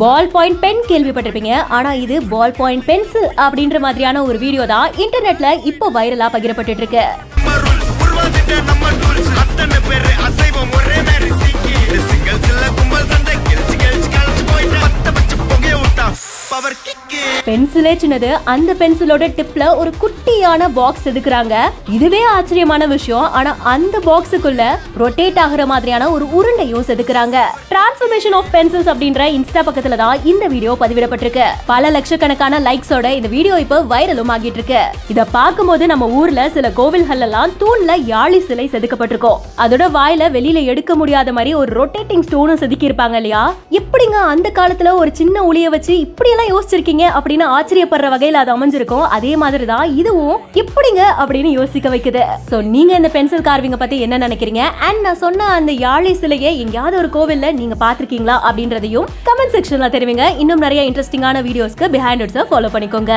Ball point pen கேள்விப்பட்டிருப்பீங்க. ஆனா இது பால் பாயிண்ட் பென்சில் அப்படின்ற மாதிரியான ஒரு வீடியோ தான் இன்டர்நெட்ல இப்போ வைரலா பகிரப்பட்டு இருக்கு. பென்சிலே சின்னது அந்த பென்சிலோட டிப்ல ஒரு குட்டியான பாக்ஸ் செதுக்குறாங்க இதுவே ஆச்சரியமான விஷயம் ஆனா அந்த பாக்ஸுக்குள்ள ரொட்டேட் ஆகுற மாதிரியான ஒரு உருண்டையும் செதுக்குறாங்க. டிரான்ஸ்ஃபர்மேஷன் ஆஃப் பென்சில்ஸ் அப்படின்ற இன்ஸ்டா பக்கத்துல தான் இந்த வீடியோ பதிவிடப்பட்டிருக்கு. பல லட்சக்கணக்கான லைக்ஸோட இந்த வீடியோ இப்போ வைரலும் ஆகிட்டு இருக்கு இத பார்க்கும்போது நம்ம ஊர்ல சில கோவில்கள் எல்லாம் தூண்ல யாழி சிலை செதுக்கப்பட்டிருக்கும். அதோட வாயில வெளியில எடுக்க முடியாத மாதிரி ஒரு ரொட்டேட்டிங் ஸ்டோனும் செதுக்கி இருப்பாங்க இல்லையா? எப்படிங்க அந்த காலத்தில் ஒரு சின்ன ஒளியை வச்சு இப்படியெல்லாம் யோசிச்சிருக்கீங்க அப்படின்னு ஆச்சரியப்படுற வகையில் அது அமைஞ்சிருக்கும். அதே மாதிரி தான் இதுவும் எப்படிங்க அப்படின்னு யோசிக்க வைக்குது. ஸோ நீங்கள் இந்த பென்சில் கார்விங்க பற்றி என்ன நினைக்கிறீங்க? அண்ட் நான் சொன்ன அந்த யாழி சிலையை எங்கேயாவது ஒரு கோவிலில் நீங்கள் பார்த்துருக்கீங்களா அப்படின்றதையும் கமெண்ட் செக்ஷனில் தெரிவிங்க. இன்னும் நிறைய இன்ட்ரெஸ்டிங்கான வீடியோஸ்க்கு பிஹைண்ட் இட்ஸை ஃபாலோ பண்ணிக்கோங்க